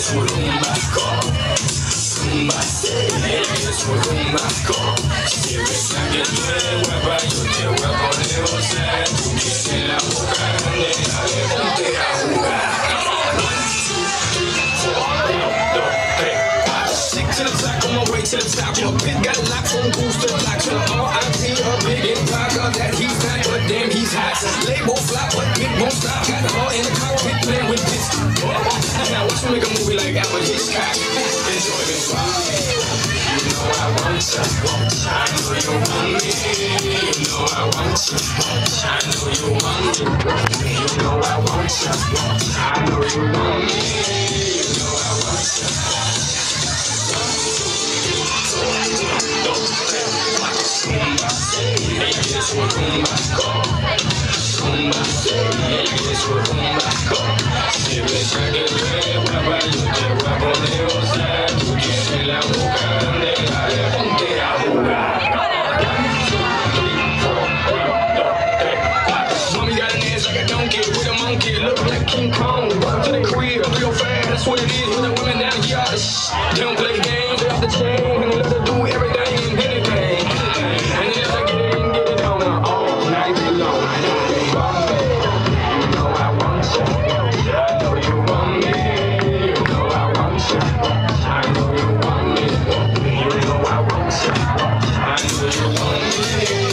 Six to the top, on my way to the top. Got locked booster RIP. A big impact that he's not, but damn he's hot. Label flop, but it won't stop. Got all in the cockpit Enjoy this ride. You know I want ya. I know you want me. You know I want ya. I know you want me. You know I want ya. I know you want me. You know I want rumba go. Si that's what it is with the women down here. They don't play games, they off the chain, and let her do everything and anything. And then I get get it on all night long. You know I want you, I know you want me. You know I want you, I know you want me. You know I want you, I know you want me.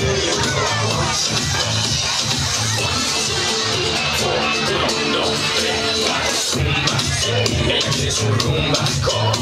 Quiere su rumba.